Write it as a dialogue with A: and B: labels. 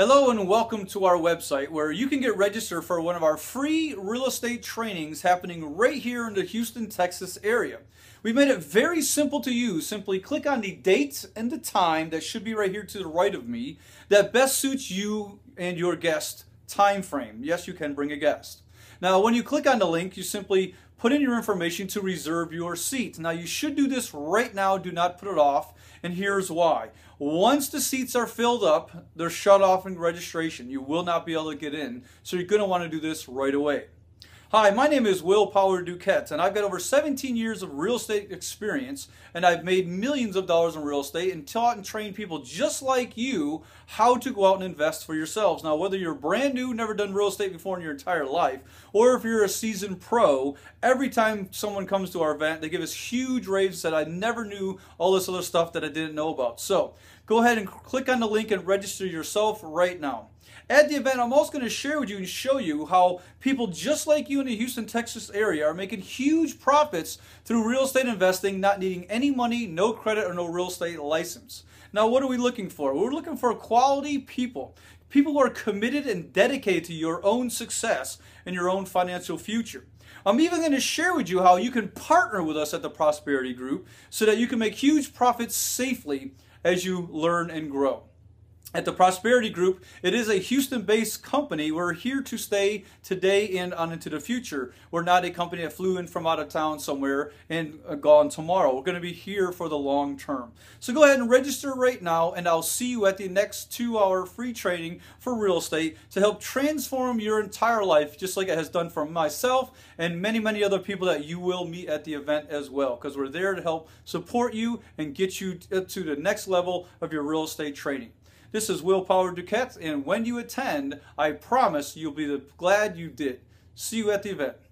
A: Hello and welcome to our website where you can get registered for one of our free real estate trainings happening right here in the Houston, Texas area. We've made it very simple to use. Simply click on the date and the time that should be right here to the right of me that best suits you and your guest time frame. Yes, you can bring a guest. Now, when you click on the link, you simply put in your information to reserve your seat. Now, you should do this right now. Do not put it off. And here's why. Once the seats are filled up, they're shut off in registration. You will not be able to get in. So you're going to want to do this right away. Hi, my name is Will Power Duquette, and I've got over 17 years of real estate experience, and I've made millions of dollars in real estate and taught and trained people just like you how to go out and invest for yourselves. Now, whether you're brand new, never done real estate before in your entire life, or if you're a seasoned pro, every time someone comes to our event, they give us huge raves that I never knew all this other stuff that I didn't know about. So, go ahead and click on the link and register yourself right now. At the event, I'm also going to share with you and show you how people just like you in the Houston, Texas area are making huge profits through real estate investing, not needing any money, no credit, or no real estate license. Now, what are we looking for? We're looking for quality people. People who are committed and dedicated to your own success and your own financial future. I'm even going to share with you how you can partner with us at the Prosperity Group so that you can make huge profits safely as you learn and grow at the Prosperity Group, it is a Houston based company. We're here to stay today and on into the future. We're not a company that flew in from out of town somewhere and uh, gone tomorrow. We're going to be here for the long term. So go ahead and register right now, and I'll see you at the next two hour free training for real estate to help transform your entire life, just like it has done for myself and many, many other people that you will meet at the event as well, because we're there to help support you and get you to the next level of your real estate training. This is Will Power Duquette, and when you attend, I promise you'll be glad you did. See you at the event.